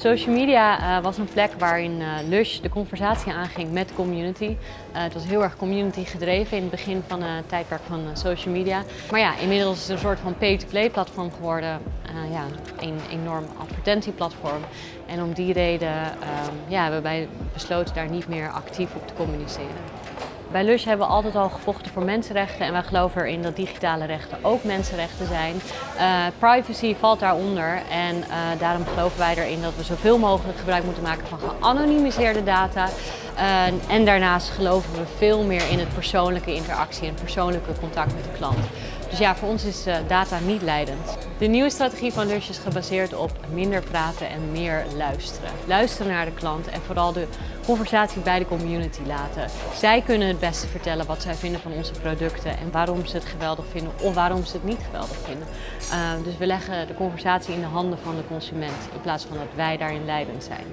Social media uh, was een plek waarin uh, Lush de conversatie aanging met de community. Uh, het was heel erg community gedreven in het begin van het tijdperk van social media. Maar ja, inmiddels is het een soort van pay-to-play platform geworden. ja, een enorm advertentieplatform. En om die reden ja, hebben wij besloten daar niet meer actief op te communiceren. Bij Lush hebben we altijd al gevochten voor mensenrechten en wij geloven erin dat digitale rechten ook mensenrechten zijn. Uh, privacy valt daaronder en uh, daarom geloven wij erin dat we zoveel mogelijk gebruik moeten maken van geanonimiseerde data. Uh, en daarnaast geloven we veel meer in het persoonlijke interactie en persoonlijke contact met de klant. Dus ja, voor ons is data niet leidend. De nieuwe strategie van Lush is gebaseerd op minder praten en meer luisteren. Luisteren naar de klant en vooral de conversatie bij de community laten. Zij kunnen het beste vertellen wat zij vinden van onze producten en waarom ze het geweldig vinden of waarom ze het niet geweldig vinden. Uh, dus we leggen de conversatie in de handen van de consument in plaats van dat wij daarin leidend zijn.